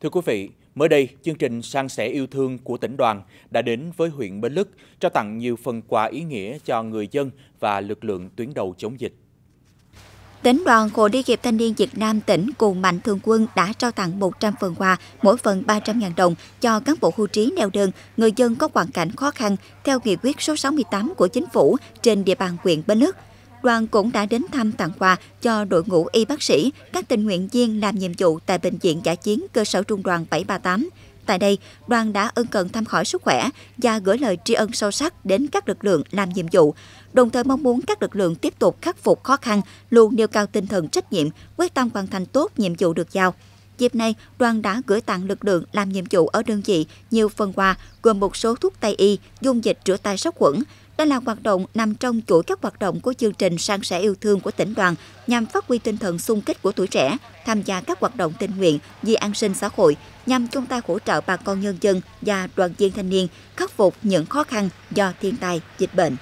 Thưa quý vị, mới đây, chương trình Sang sẻ yêu thương của tỉnh đoàn đã đến với huyện Bến Lức, trao tặng nhiều phần quà ý nghĩa cho người dân và lực lượng tuyến đầu chống dịch. Tỉnh đoàn Hội Đi nghiệp Thanh niên Việt Nam tỉnh cùng Mạnh Thường quân đã trao tặng 100 phần quà, mỗi phần 300.000 đồng cho cán bộ hưu trí neo đơn, người dân có hoàn cảnh khó khăn theo nghị quyết số 68 của chính phủ trên địa bàn huyện Bến Lức đoàn cũng đã đến thăm tặng quà cho đội ngũ y bác sĩ, các tình nguyện viên làm nhiệm vụ tại Bệnh viện Giả chiến cơ sở trung đoàn 738. Tại đây, đoàn đã ân cần thăm hỏi sức khỏe và gửi lời tri ân sâu sắc đến các lực lượng làm nhiệm vụ, đồng thời mong muốn các lực lượng tiếp tục khắc phục khó khăn, luôn nêu cao tinh thần trách nhiệm, quyết tâm hoàn thành tốt nhiệm vụ được giao. Dịp này, đoàn đã gửi tặng lực lượng làm nhiệm vụ ở đơn vị nhiều phần quà gồm một số thuốc tây y, dung dịch rửa tay sát khuẩn, đây là hoạt động nằm trong chuỗi các hoạt động của chương trình sang sẻ yêu thương của tỉnh đoàn nhằm phát huy tinh thần sung kích của tuổi trẻ, tham gia các hoạt động tình nguyện vì an sinh xã hội nhằm chung tay hỗ trợ bà con nhân dân và đoàn viên thanh niên khắc phục những khó khăn do thiên tai, dịch bệnh.